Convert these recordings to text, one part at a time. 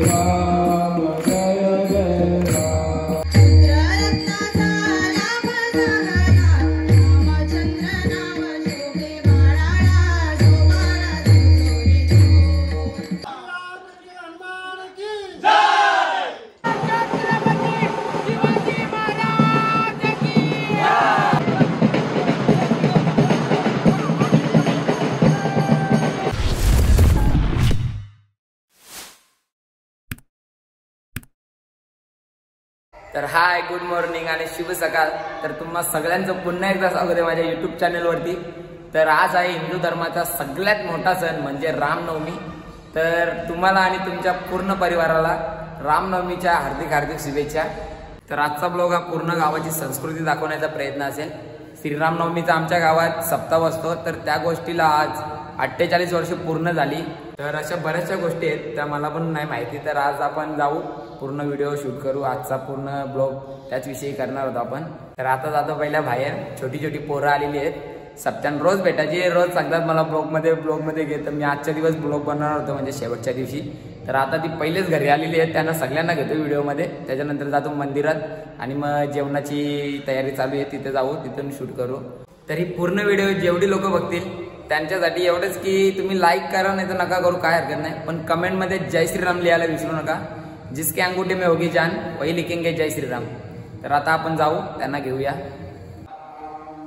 Yeah. सगळ्यांचं पुन्हा एकदा स्वागत आहे माझ्या युट्यूब चॅनलवरती तर आज आहे हिंदू धर्माचा सगळ्यात मोठा सण म्हणजे रामनवमी. तर तुम्हाला आणि तुमच्या पूर्ण परिवाराला रामनवमीच्या हार्दिक हार्दिक शुभेच्छा. तर आजचा ब्लॉग हा पूर्ण गावाची संस्कृती दाखवण्याचा प्रयत्न असेल. श्रीरामनवमीचा आमच्या गावात सप्ताह असतो तर त्या गोष्टीला आज अठ्ठेचाळीस वर्ष पूर्ण झाली. तर अशा बऱ्याचशा गोष्टी आहेत त्या मला पण नाही माहिती. तर आज आपण जाऊ. पूर्ण व्हिडिओ शूट करू आजचा पूर्ण ब्लॉग त्याचविषयी करणार होतो आपण. तर आता जातो पहिल्या बाहेर. छोटी छोटी पोरं आलेली आहेत. सप्त्यान रोज भेटायची रोज सांगतात मला ब्लॉगमध्ये ब्लॉगमध्ये घे तर मी आजच्या दिवस ब्लॉग बनवणार होतो म्हणजे शेवटच्या दिवशी. तर आता ती पहिलेच घरी आलेली आहेत. त्यांना सगळ्यांना घेतो व्हिडिओमध्ये त्याच्यानंतर जातो मंदिरात आणि मग जेवणाची तयारी चालू आहे. तिथे जाऊ तिथून शूट करू. तरी पूर्ण व्हिडिओ जेवढी लोक बघतील त्यांच्यासाठी एवढंच की तुम्ही लाईक करा नाही तर नका करू. काय हरकत नाही. पण कमेंटमध्ये जय श्रीराम लिहायला विसरू नका. जिसके अंगुठे में होगी जान वही लिखेंगे जय श्रीराम। तर आता आपण जाऊ त्यांना घेऊया।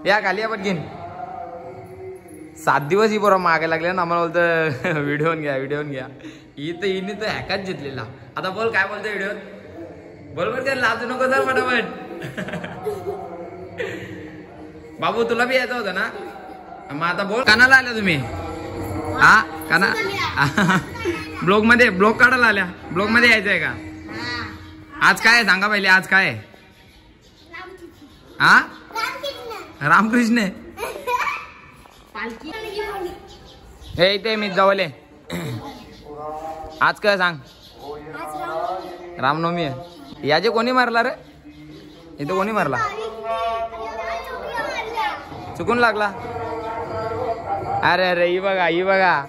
या खाली आपण घेईन सात दिवस ही बरोबर मागे लागले ना आम्हाला बोलतं व्हिडिओ घ्या व्हिडिओ घ्या. ही तर हिने तर हॅकाच घेतलेला आता बोल काय बोलतो व्हिडिओ बोल बरं काय लाजू नको सर फटाफट. बाबू तुला बी यायचं होतं ना? मग आता बोल. कानाला आल्या तुम्ही? हा? काना ब्लॉगमध्ये ब्लॉग काढायला आल्या. ब्लॉगमध्ये यायचंय का? आज काय आहे? सांगा पहिले आज काय आहे? हा? रामकृष्ण. आहे. हे इथे मी जवळ आज काय सांग? रामनवमी आहे. याचे कोणी मारला रे? इथे कोणी मारला? चुकून लागला. अरे अरे ही बघा ही बघा.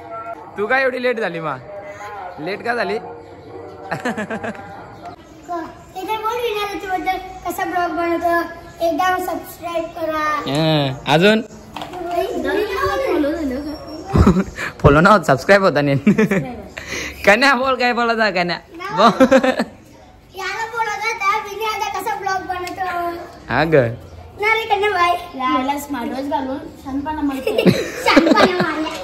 तू काय एवढी लेट झाली मा लेट का झाली? इथे बोल विनायकाबद्दल कसा ब्लॉग बनवतो? एकदा सबस्क्राईब करा. हं, अजून? फॉलो ना सबस्क्राईब होता नाही कन्या बोल काय बोलत आहे कन्या हा ग. ना रे कन्या स्मार्ट वॉच घालून छानपणा मिळतो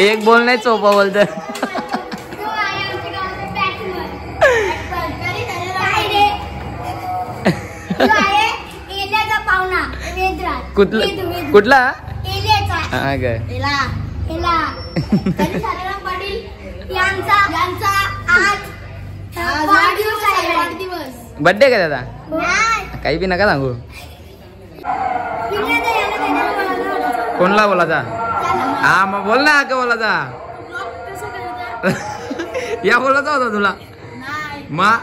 एक बोल नाही चोपा बोलत तो आहे आमच्या गावाचा बॅटमन काय रे तो आहे एल्याचा पाहुणा वेदराज कुठला कुठला एल्याचा हा ग एला एला तरी साधारण पाटील यांचा यांचा आज आज वाढदिवस आहे. वाढदिवस. बर्थडे का दादा काही बी नका सांगू. कोणला बोलायचा. हा मग बोल ना का बोलायचा या बोलायचा होता तुला मग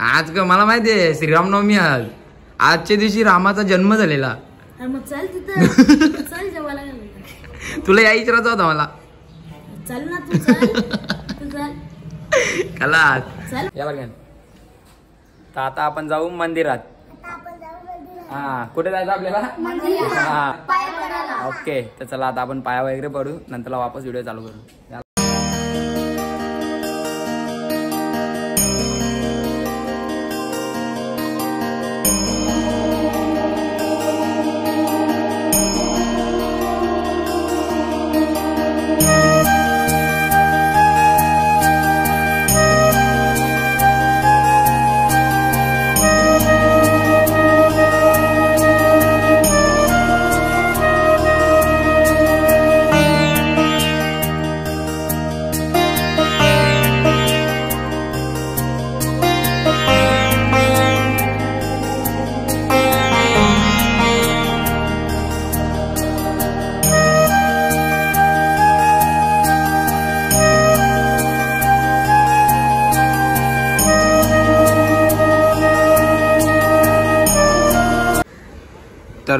आज का मला माहिती आहे श्रीरामनवमी आज आजच्या दिवशी रामाचा जन्म झालेला तुला या इचरायचा होता मला या बघा तर आता आपण जाऊ मंदिरात. हा कुठे जायचं आपल्याला. हा. ओके तर चला आता आपण पाया वगैरे पडू. नंतरला वापस व्हिडिओ चालू करू.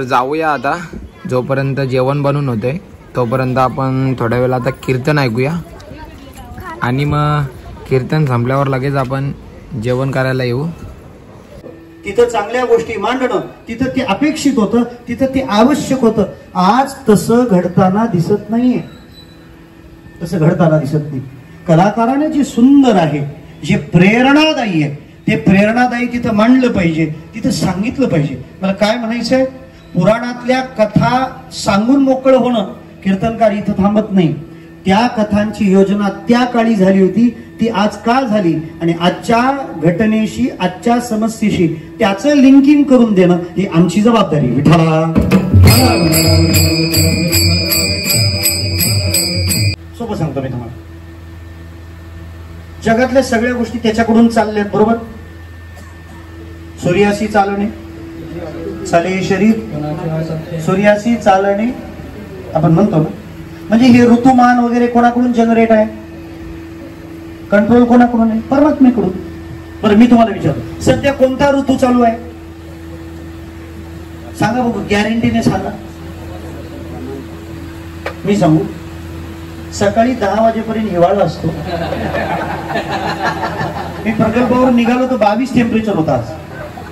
जाऊया आता. जोपर्यंत जेवण बनून होते तोपर्यंत आपण थोड्या वेळा आता कीर्तन ऐकूया. आणि मग कीर्तन संपल्यावर लगेच आपण जेवण करायला येऊ. तिथं चांगल्या गोष्टी मांडणं तिथं ते अपेक्षित होतं तिथं ते आवश्यक होतं. आज तसं घडताना दिसत नाहीये. तसं घडताना दिसत नाही. कलाकाराने जे सुंदर आहे जे प्रेरणादायी आहे ते प्रेरणादायी तिथं मांडलं पाहिजे तिथं सांगितलं पाहिजे. मला काय म्हणायचं आहे पुराणातल्या कथा सांगून मोकळं होणं कीर्तनकार इथं थांबत नाही. त्या कथांची योजना त्या काळी झाली होती ती आज का झाली. आणि आजच्या घटनेशी आजच्या समस्येशी त्याचं लिंकिंग करून देणं ही आमची जबाबदारी. विठाला सोपं सांगतो मी तुम्हाला. जगातल्या सगळ्या गोष्टी त्याच्याकडून चालल्यात बरोबर? सूर्याशी चालवणे चाले शरीर सूर्याशी चालणे आपण म्हणतो ना म्हणजे हे ऋतुमान वगैरे कोणाकडून जनरेट आहे? कंट्रोल कोणाकडून आहे? परमात्मेकडून बरं मी तुम्हाला विचारतो सध्या कोणता ऋतू चालू आहे? सांगा बघू गॅरंटीने सांगा. मी सांगू सकाळी दहा वाजेपर्यंत हिवाळा असतो. मी प्रकल्पावर निघालो तर बावीस टेम्परेचर होता आज.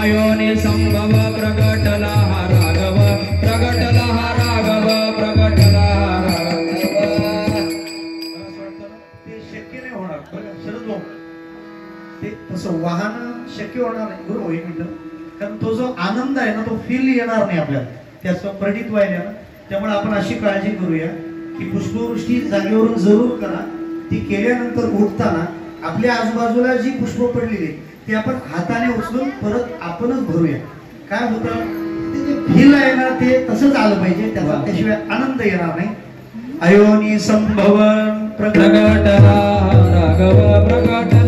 आ, संभव प्रगटला हा राघव प्रगटला हा राघव प्रगटला हा राघव ते शक्य नाही होणार शरद भाऊ ते तसं वाहन शक्य होणार नाही बरोबर एक मिनिट. कारण तो जो आनंद आहे ना तो फील येणार नाही आपल्याला. त्याचं प्रणित व्हायला त्यामुळे आपण अशी काळजी करूया की पुष्पवृष्टी जागेवरून जरूर करा. ती केल्यानंतर उठताना आपल्या आजूबाजूला जी पुष्प पडलेली ती आपण हाताने उचलून परत आपणच भरूया. काय होतं? ते जे फील आहे ना ते तसंच आलं पाहिजे. त्याचा त्याशिवाय आनंद येणार नाही. अयोनी संभवन प्रगट राघव प्रगटला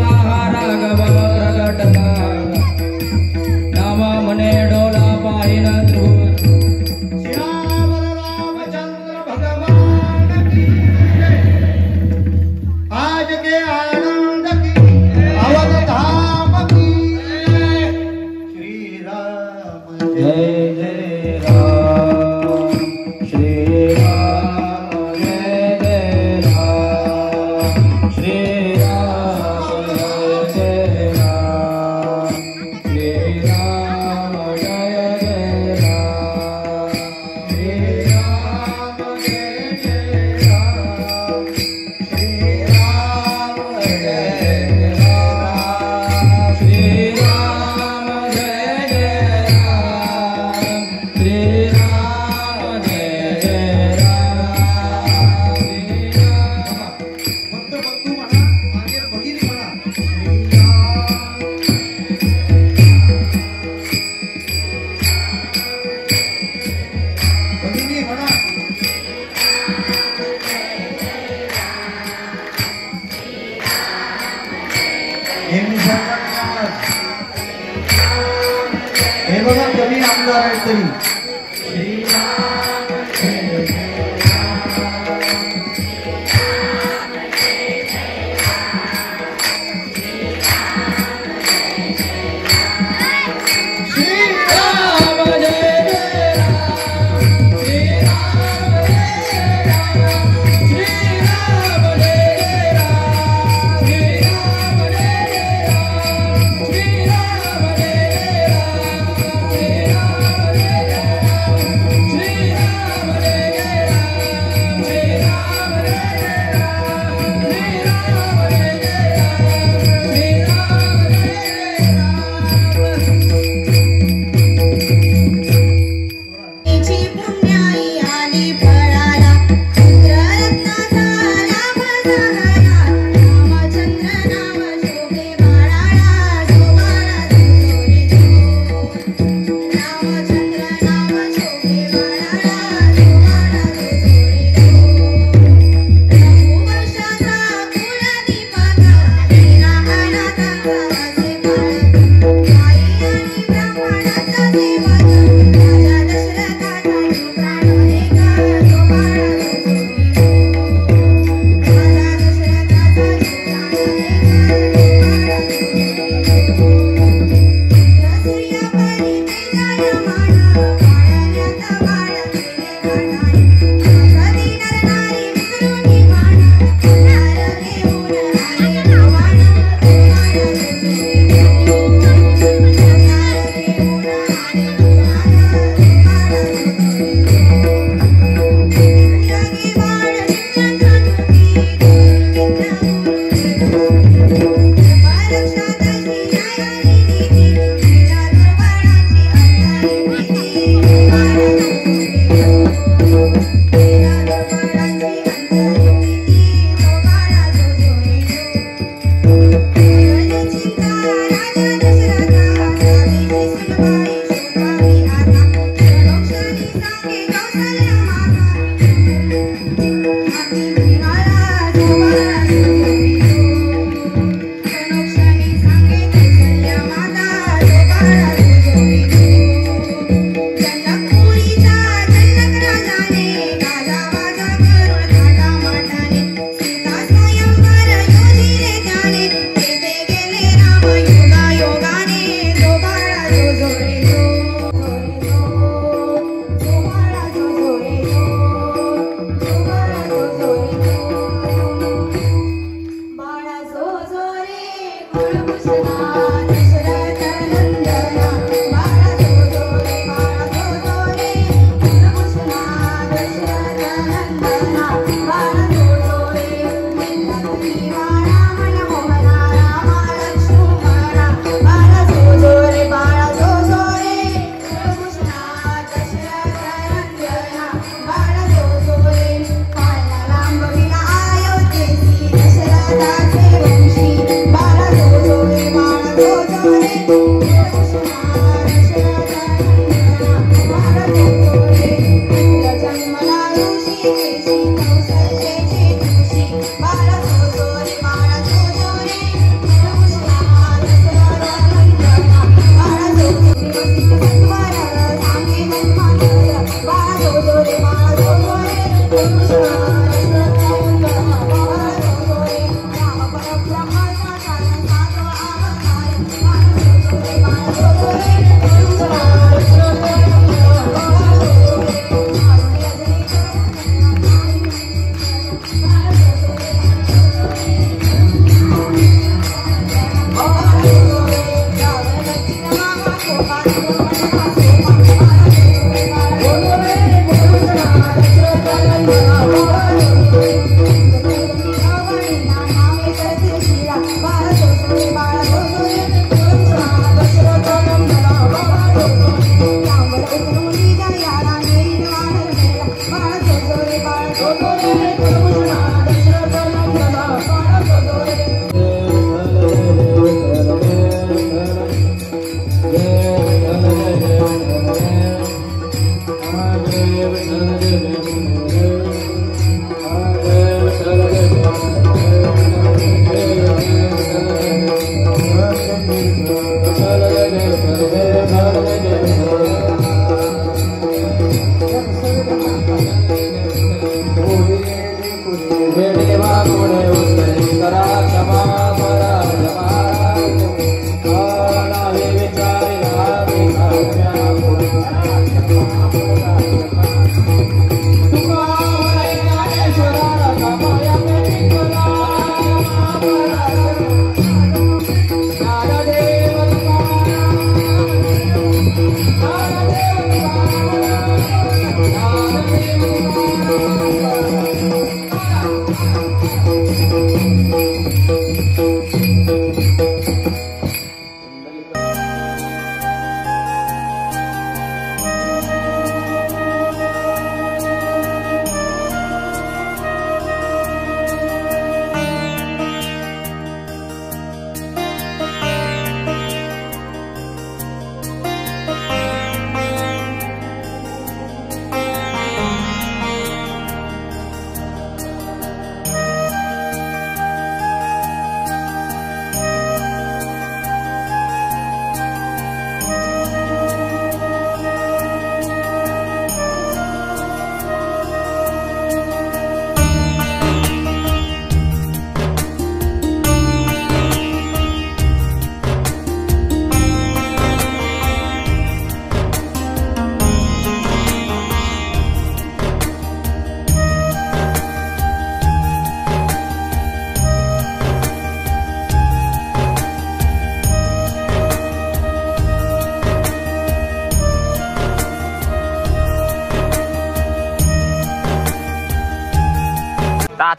Thank you.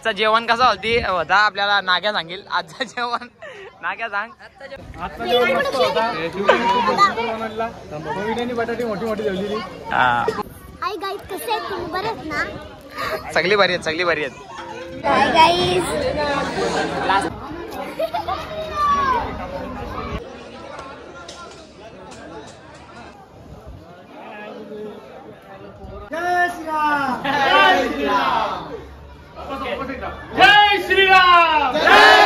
आजचं जेवण कसं होती? होता आपल्याला नाग्या सांगेल. आजचं जेवण नाग्या सांग. बटाटी मोठी मोठी जेवलेली हा. हाय गाईज कसे आहेत तुम्ही? बरे आहेत ना? सगळी बरी आहेत सगळी बरी आहेत. हाय गाईज जय श्रीराम जय श्री राम जय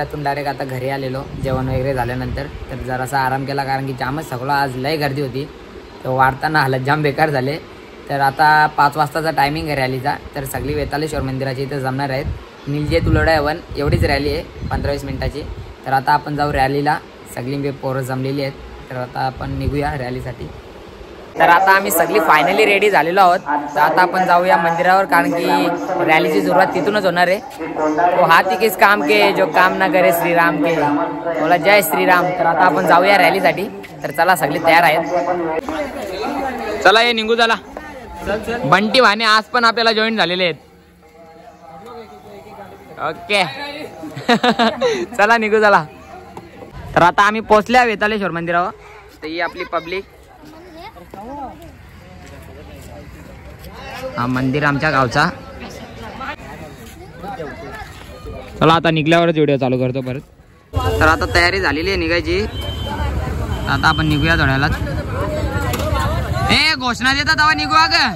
मंदिरातून डायरेक्ट आता घरी आलेलो जेवण वगैरे झाल्यानंतर. तर जरासा आराम केला कारण की जामच सगळं आज लय गर्दी होती. तर वाढताना हालत जाम बेकार झाले. तर आता पाच वाजताचा टायमिंग आहे रॅलीचा तर सगळी वेतालेश्वर मंदिराची इथं जमणार आहेत. निलजे तुलोडा वन एवढीच रॅली आहे पंधरा वीस मिनटाची. तर आता आपण जाऊ रॅलीला सगळी बी पोरं जमलेली आहेत. तर आता आपण निघूया रॅलीसाठी तर आता आम्ही सगळी फायनली रेडी झालेलो आहोत. तर आता आपण जाऊया मंदिरावर कारण की रॅलीची सुरुवात तिथूनच होणार आहे. तो हाती किस काम के जो काम ना करे श्रीराम के. बोला जय श्रीराम. तर आता आपण जाऊया रॅलीसाठी तर चला सगळे तयार आहेत. चला हे निघू चला. बंटी भाने आज पण आपल्याला जॉईन झालेले आहेत. ओके. चला निघू चला. तर आता आम्ही पोहोचल्या वेतालेश्वर मंदिरावर. तर ही आपली पब्लिक हा मंदिर आमच्या गावचा. चला आता निघल्यावरच व्हिडिओ चालू करतो परत. तर आता तयारी झालेली आहे निघायची. आता आपण निघूया थोड्यालाच ए घोषणा देतात तेव्हा निघूया ग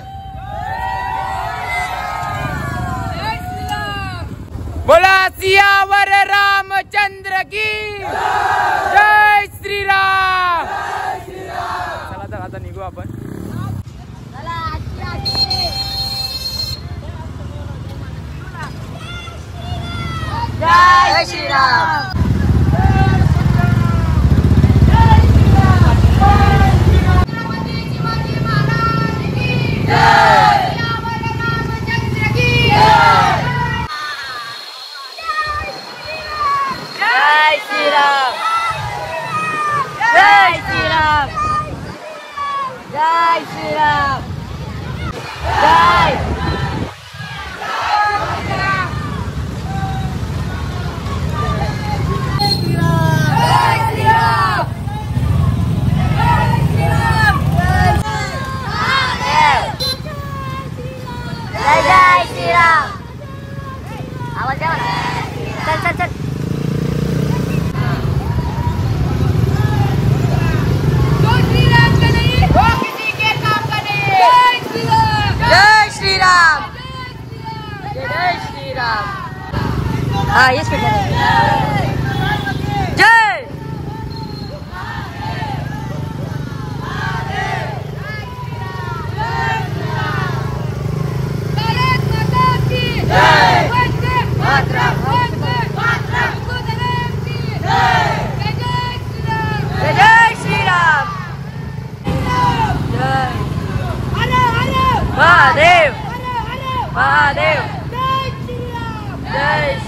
बोला सियावर रामचंद्र की? जय श्रीराम चला तर आता निघू आपण जय श्रीराम जय श्रीराम जय श्रीराम जय श्रीराम जय जय जय श्रीराम आवाज द्या ना चल चल चल जय श्रीराम जय श्रीराम हाँ ये स्पीड जय जय जय श्रीराम जय महादेव महादेव जय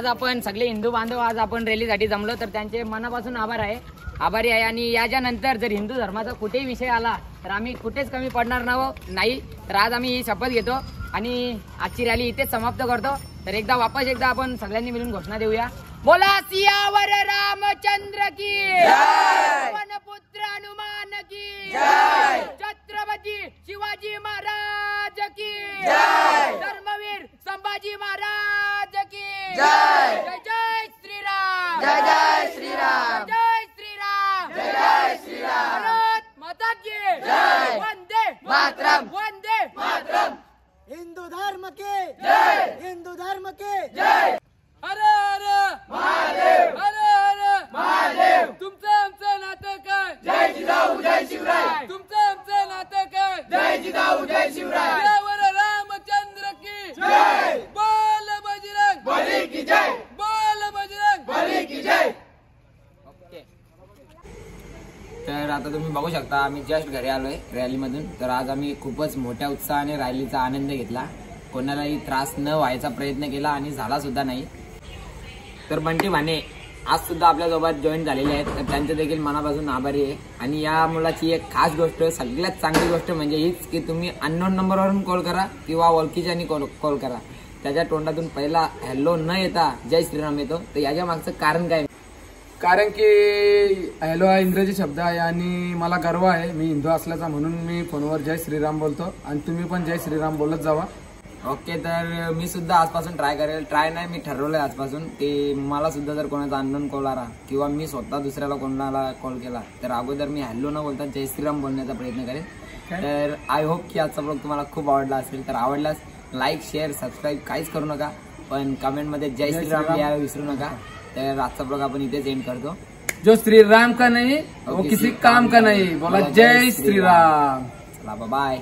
आज आपण सगळे हिंदू बांधव आज आपण रॅलीसाठी जमलो तर त्यांचे मनापासून आभार आहे. आभारी आहे. आणि याच्या नंतर जर हिंदू धर्माचा कुठेही विषय आला तर आम्ही कुठेच कमी पडणार नाव नाही. तर आज आम्ही ही शपथ घेतो आणि आजची रॅली इथेच समाप्त करतो. तर एकदा वापस एकदा आपण सगळ्यांनी मिळून घोषणा देऊया. बोला सियावर रामचंद्र की। पुत्र हनुमान की। छत्रपती शिवाजी महाराज की। धर्मवीर संभाजी महाराज की। जय! जय श्रीराम। जय जय श्रीराम। जय श्रीराम। जय जय श्रीराम। भारत माता की। जय! वंदे मातरम। वंदे मातरम। हिंदू धर्म के। जय! हिंदू धर्म के। हर हर महादेव हर हर महादेव तुमचं आमचं नातं काय? जय जिजाऊ जय शिवराय. तुमचं आमचं नातं काय? जय जिजाऊ जय शिवराय. रामचंद्र की जय. बोल बजरंग. बली की जय. बोल बजरंग. बली की जय. तर आता तुम्ही बघू शकता आम्ही जस्ट घरी आलोय रॅलीमधून. तर आज आम्ही खूपच मोठ्या उत्साहाने रॅलीचा आनंद घेतला. कोणालाही त्रास न व्हायचा प्रयत्न केला आणि झाला सुद्धा नाही. तर बंटी माने आज सुद्धा आपल्यासोबत जॉईन झालेले आहेत. तर त्यांचे देखील मनापासून आभारी आहे. आणि या मुलाची एक खास गोष्ट सगळ्यात चांगली गोष्ट म्हणजे हीच की तुम्ही अननोन नंबरवरून कॉल करा किंवा ओळखीच्यानी कॉल कॉल करा. त्याच्या तोंडातून पहिला हॅलो न येता जय श्रीराम येतो. तर याच्या मागचं कारण काय? कारण की हॅलो हा इंग्रजी शब्द आहे आणि मला गर्व आहे. मी हिंदू असल्याचा म्हणून मी फोनवर जय श्रीराम बोलतो. आणि तुम्ही पण जय श्रीराम बोलत जावा. ओके तर मी सुद्धा आजपासून ट्राय करेल. ट्राय नाही मी ठरवलंय आजपासून की मला सुद्धा जर कोणाचा अननोन कॉल आला किंवा मी स्वतः दुसऱ्याला कोणाला कॉल केला तर अगोदर मी हॅलो न बोलता जय श्रीराम बोलण्याचा प्रयत्न करेन. तर आय होप की आजचा ब्लॉग तुम्हाला खूप आवडला असेल तर आवडल्यास लाईक शेअर सबस्क्राईब काहीच करू नका पण कमेंटमध्ये जय श्रीराम श्रीराम. लिहायला विसरू नका. तर आजचा ब्लॉग आपण इथेच एंड करतो. जो श्री राम का नहीं वो और किसी काम का नहीं बोला जय श्री राम चला बाय